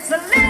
The.